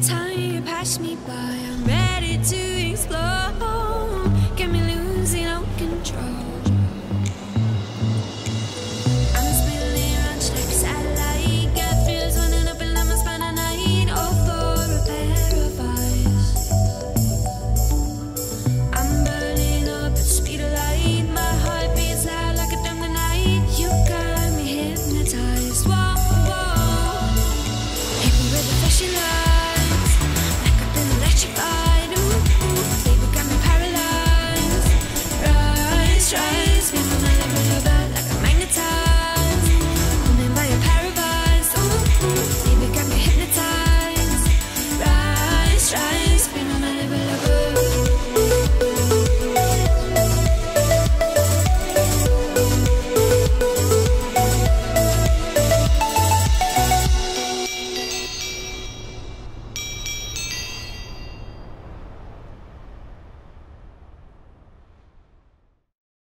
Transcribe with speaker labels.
Speaker 1: time you pass me by, I'm ready to explore.